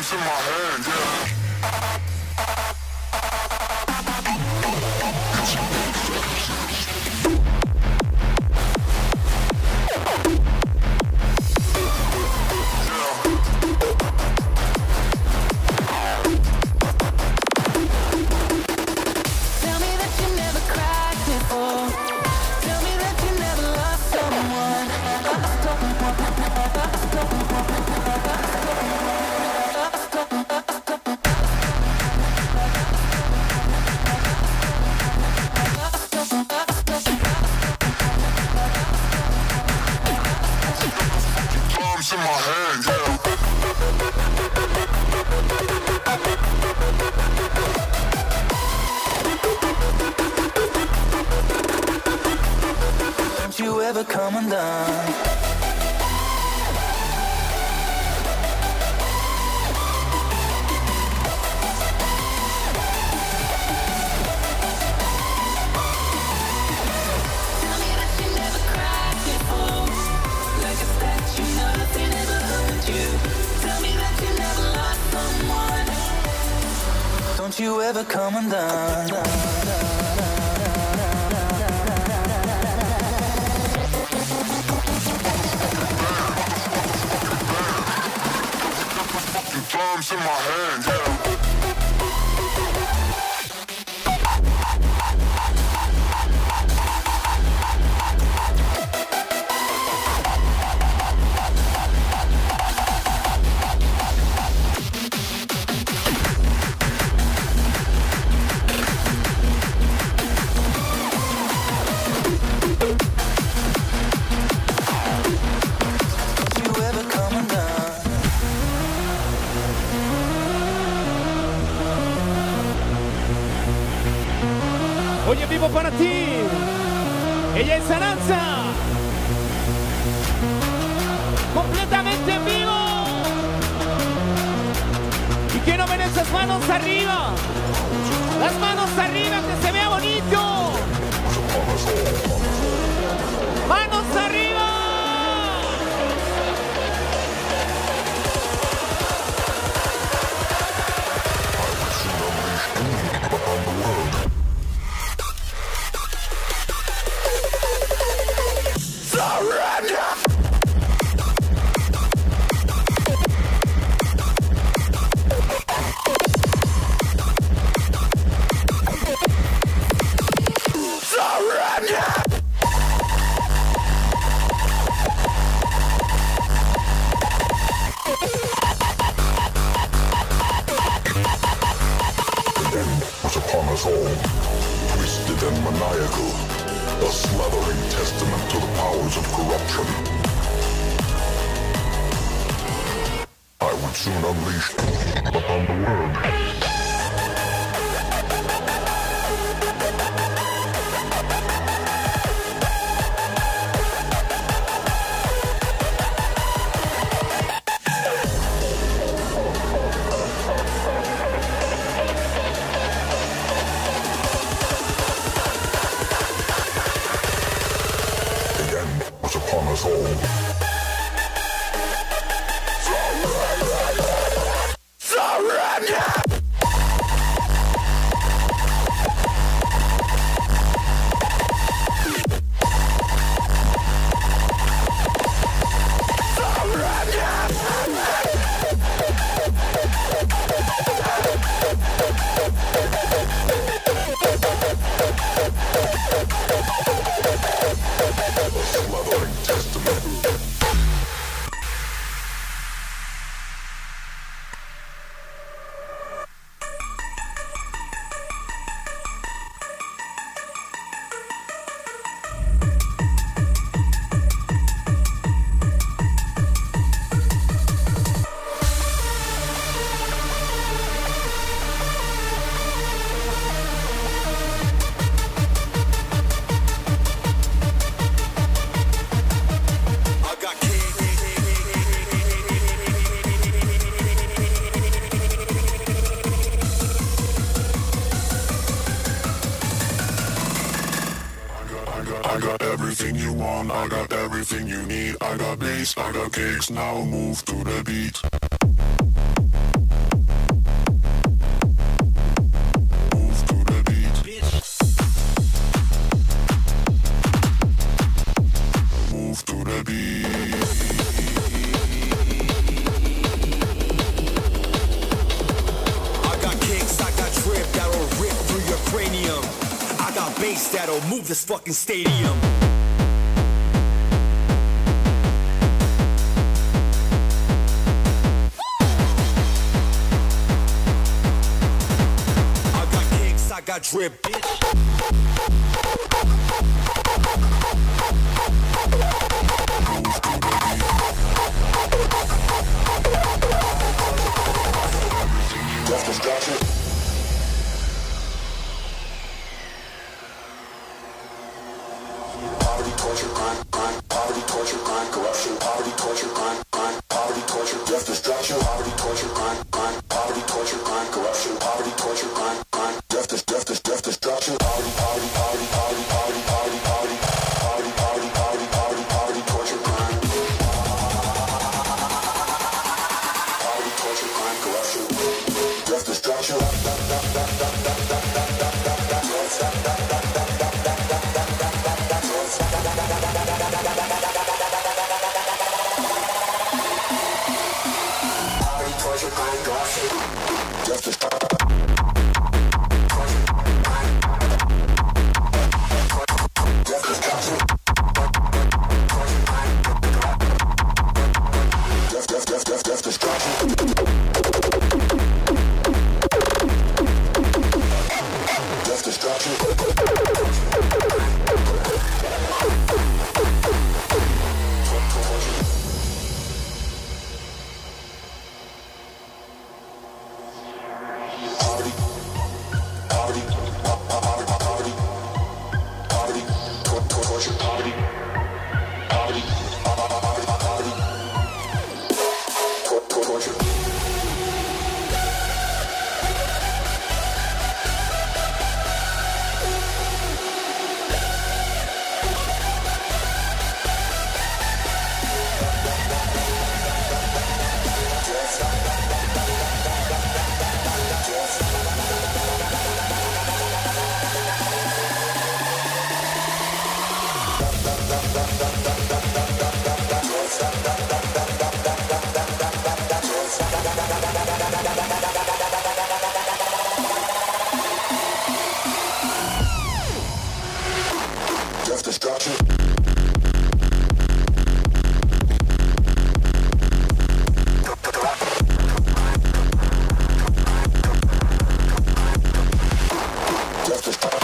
Bombs in my hand, yeah. Tell me that you Don't you ever come undone. Don't you ever come undone. Bombs in my hand, Oye, vivo para ti. Ella es Aranza. Completamente en vivo. Y quiero ver esas manos arriba. Las manos arriba, que se vea bonito. Soon unleashed upon the world. The end was upon us all. I got everything you want, I got everything you need. I got bass, I got kicks, now move to the beat. bass that'll move this fucking stadium. I got kicks, I got drip, bitch. Africa.